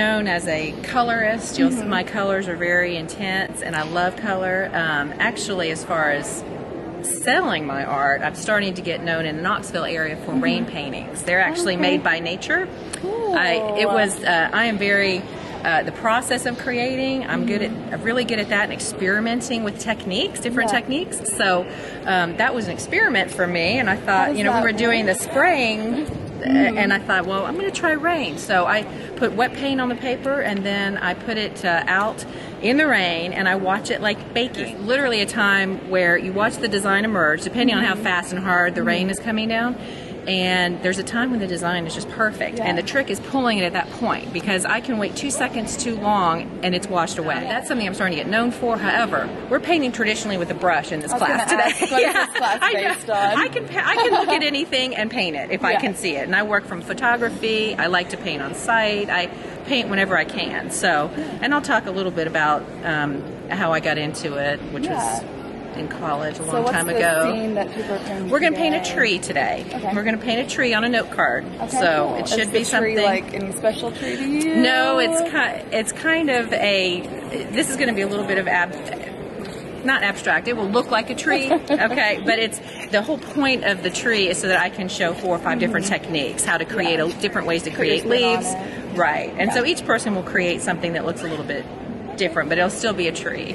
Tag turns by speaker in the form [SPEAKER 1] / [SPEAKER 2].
[SPEAKER 1] known as a colorist. You'll see my colors are very intense, and I love color. Um, actually, as far as selling my art, I'm starting to get known in the Knoxville area for rain paintings. They're actually
[SPEAKER 2] Okay.
[SPEAKER 1] made by nature.
[SPEAKER 2] Cool.
[SPEAKER 1] I it was uh, I am very uh, the process of creating. I'm good at I'm really good at that and experimenting with techniques, different
[SPEAKER 2] Yeah.
[SPEAKER 1] techniques. So um, that was an experiment for me, and I thought you know we were doing the spraying. Uh, And I thought, well, I'm going to try rain. So I put wet paint on the paper and then I put it uh, out in the rain and I watch it like baking. Literally a time where you watch the design emerge, depending on how fast and hard the rain is coming down. And there's a time when the design is just perfect.
[SPEAKER 2] Yeah.
[SPEAKER 1] And the trick is pulling it at that point because I can wait two seconds too long and it's washed away. That's something I'm starting to get known for. However, we're painting traditionally with a brush in this class today.
[SPEAKER 2] ask, what is this class
[SPEAKER 1] I. I can I can look at anything and paint it if I can see it. And I work from photography. I like to paint on site. I paint whenever I can. So, and I'll talk a little bit about um, how I got into it, which
[SPEAKER 2] Yeah.
[SPEAKER 1] was in college a long
[SPEAKER 2] so
[SPEAKER 1] time ago.
[SPEAKER 2] scene that people
[SPEAKER 1] We're going to paint a tree today.
[SPEAKER 2] Okay.
[SPEAKER 1] We're going to paint a tree on a note card.
[SPEAKER 2] Okay,
[SPEAKER 1] so
[SPEAKER 2] cool.
[SPEAKER 1] it should
[SPEAKER 2] Is
[SPEAKER 1] be something
[SPEAKER 2] tree like any special tree to you?
[SPEAKER 1] no, it's kind. It's kind of a. This is going to be a little bit of ab. Not abstract. It will look like a tree, okay. But it's the whole point of the tree is so that I can show four or 5 different techniques, how to create
[SPEAKER 2] Mm-hmm. Yeah.
[SPEAKER 1] a, different ways to create leaves, right? And so each person will create something that looks a little bit different, but it'll still be a tree.